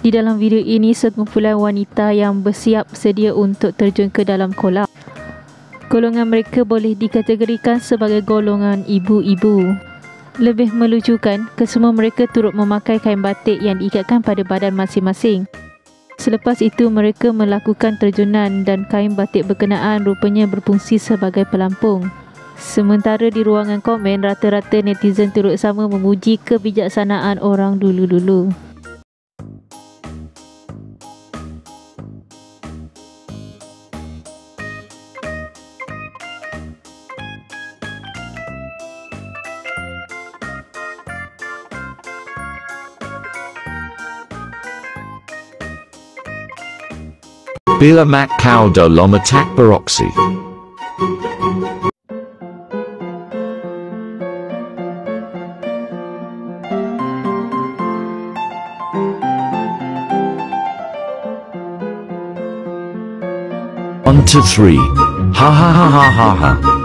Di dalam video ini sekumpulan wanita yang bersiap sedia untuk terjun ke dalam kolam. Golongan mereka boleh dikategorikan sebagai golongan ibu-ibu. Lebih melucukan, kesemua mereka turut memakai kain batik yang diikatkan pada badan masing-masing. Selepas itu mereka melakukan terjunan dan kain batik berkenaan rupanya berfungsi sebagai pelampung. Sementara di ruangan komen, rata-rata netizen turut sama memuji kebijaksanaan orang dulu-dulu. Bila Mac Caldo Lomatak Baroxy. One to three. Ha ha ha ha ha ha.